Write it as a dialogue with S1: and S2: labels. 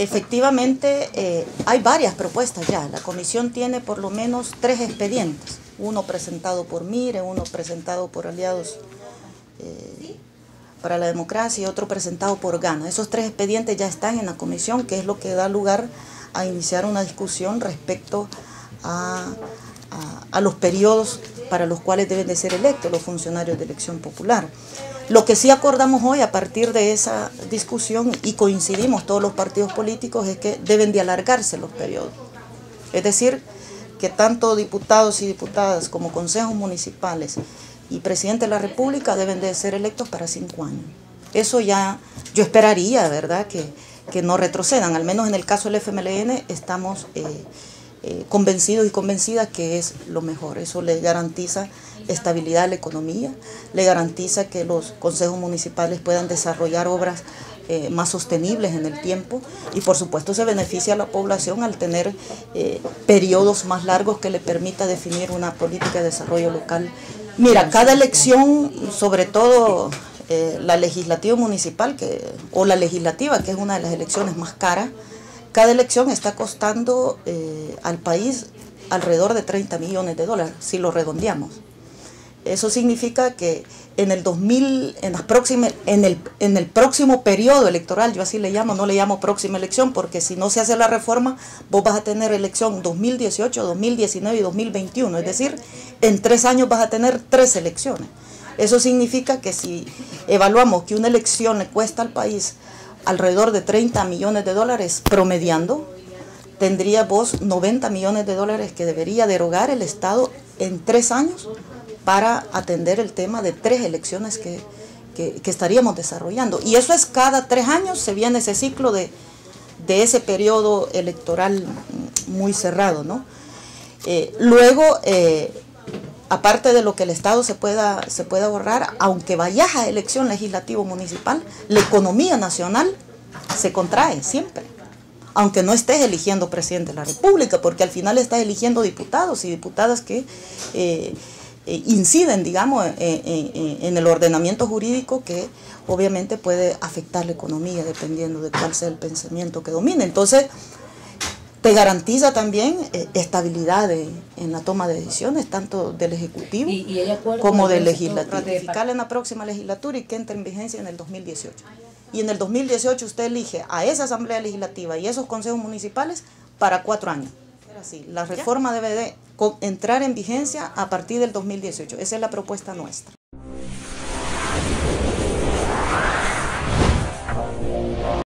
S1: Efectivamente, eh, hay varias propuestas ya. La comisión tiene por lo menos tres expedientes. Uno presentado por MIRE, uno presentado por Aliados eh, para la Democracia y otro presentado por GANA. Esos tres expedientes ya están en la comisión, que es lo que da lugar a iniciar una discusión respecto a, a los periodos para los cuales deben de ser electos los funcionarios de elección popular. Lo que sí acordamos hoy a partir de esa discusión y coincidimos todos los partidos políticos es que deben de alargarse los periodos. Es decir, que tanto diputados y diputadas como consejos municipales y presidente de la República deben de ser electos para cinco años. Eso ya yo esperaría, ¿verdad?, que, que no retrocedan. Al menos en el caso del FMLN estamos... Eh, eh, convencidos y convencidas que es lo mejor. Eso le garantiza estabilidad a la economía, le garantiza que los consejos municipales puedan desarrollar obras eh, más sostenibles en el tiempo y por supuesto se beneficia a la población al tener eh, periodos más largos que le permita definir una política de desarrollo local. Mira, cada elección, sobre todo la legislativa municipal que, o la legislativa, que es una de las elecciones más caras, cada elección está costando eh, al país alrededor de 30 millones de dólares, si lo redondeamos. Eso significa que en el 2000, en, la próxima, en, el, en el próximo periodo electoral, yo así le llamo, no le llamo próxima elección, porque si no se hace la reforma, vos vas a tener elección 2018, 2019 y 2021. Es decir, en tres años vas a tener tres elecciones. Eso significa que si evaluamos que una elección le cuesta al país alrededor de 30 millones de dólares promediando, tendría vos 90 millones de dólares que debería derogar el Estado en tres años para atender el tema de tres elecciones que, estaríamos desarrollando. Y eso es cada tres años, se viene ese ciclo de, ese periodo electoral muy cerrado. ¿no? Eh, luego, eh, aparte de lo que el Estado se pueda, se pueda ahorrar, aunque vayas a elección legislativo municipal, la economía nacional se contrae siempre. Aunque no estés eligiendo presidente de la República, porque al final estás eligiendo diputados y diputadas que eh, eh, inciden, digamos, en el ordenamiento jurídico que obviamente puede afectar la economía dependiendo de cuál sea el pensamiento que domine. Entonces, te garantiza también eh, estabilidad en la toma de decisiones, tanto del Ejecutivo como del Legislativo. Ratificar en la próxima legislatura y que entre en vigencia en el 2018. Y en el 2018 usted elige a esa Asamblea Legislativa y esos consejos municipales para cuatro años. Así, la reforma debe de entrar en vigencia a partir del 2018. Esa es la propuesta nuestra.